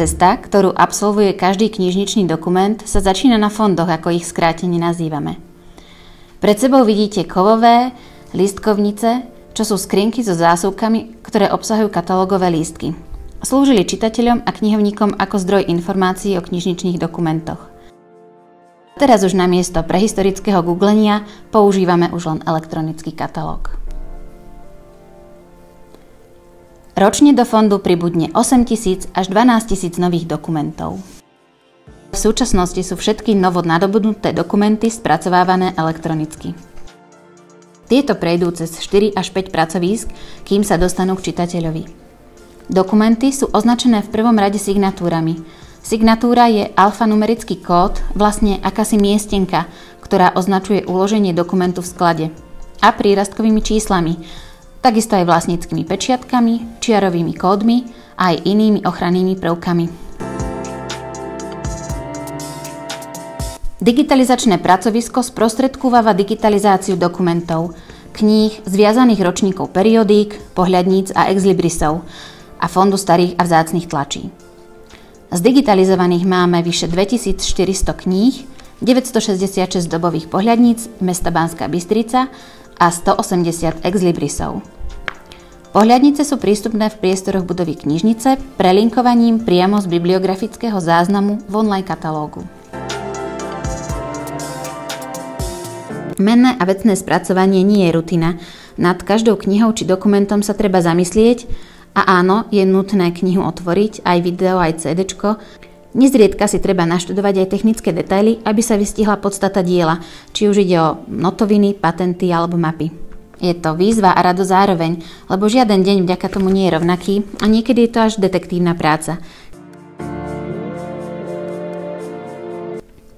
Cesta, ktorú absolvuje každý knižničný dokument, sa začína na fondoch, ako ich skrátene nazývame. Pred sebou vidíte kovové, lístkovnice, čo sú skrinky so zásuvkami, ktoré obsahujú katalógové lístky. Slúžili čitateľom a knihovníkom ako zdroj informácií o knižničných dokumentoch. Teraz už namiesto prehistorického googlenia používame už len elektronický katalóg. Ročne do fondu pribudne 8 tisíc až 12 tisíc nových dokumentov. V súčasnosti sú všetky novo nadobudnuté dokumenty spracovávané elektronicky. Tieto prejdú cez 4 až 5 pracovísk, kým sa dostanú k čitateľovi. Dokumenty sú označené v prvom rade signatúrami. Signatúra je alfanumerický kód, vlastne akási miestenka, ktorá označuje uloženie dokumentu v sklade a prírastkovými číslami, takisto aj vlastníckými pečiatkami, čiarovými kódmi a aj inými ochrannými prvkami. Digitalizačné pracovisko sprostredkúvava digitalizáciu dokumentov, kníh, zviazaných ročníkov periodík, pohľadníc a exlibrisov a fondu starých a vzácných tlačí. Zdigitalizovaných máme vyše 2400 kníh, 966 dobových pohľadníc mesta Banská Bystrica a 180 exlibrisov. Pohľadnice sú prístupné v priestoroch budovy knižnice prelinkovaním priamo z bibliografického záznamu v online katalógu. Menné a vecné spracovanie nie je rutina. Nad každou knihou či dokumentom sa treba zamyslieť a áno, je nutné knihu otvoriť, aj video, aj CD. Nezriedka si treba naštudovať aj technické detaily, aby sa vystihla podstata diela, či už ide o notoviny, patenty alebo mapy. Je to výzva a rado zároveň, lebo žiaden deň vďaka tomu nie je rovnaký a niekedy je to až detektívna práca.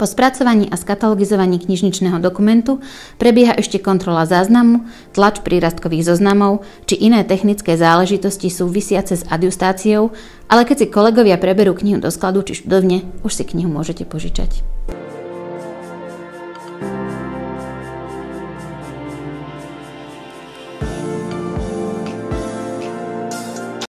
Po spracovaní a skatalogizovaní knižničného dokumentu prebieha ešte kontrola záznamu, tlač prírastkových zoznamov či iné technické záležitosti súvisiace s adjustáciou, ale keď si kolegovia preberú knihu do skladu či študovne, už si knihu môžete požičať.